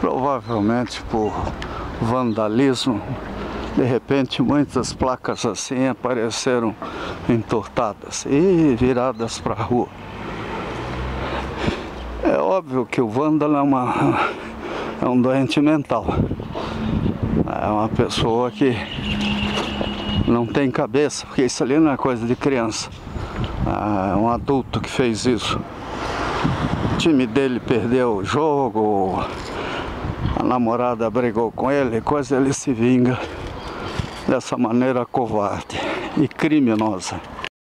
provavelmente por vandalismo. De repente, muitas placas assim apareceram entortadas e viradas para a rua. É óbvio que o vândalo é, uma, é um doente mental. É uma pessoa que não tem cabeça, porque isso ali não é coisa de criança. É um adulto que fez isso. O time dele perdeu o jogo, namorada brigou com ele, coisa ele se vinga dessa maneira covarde e criminosa.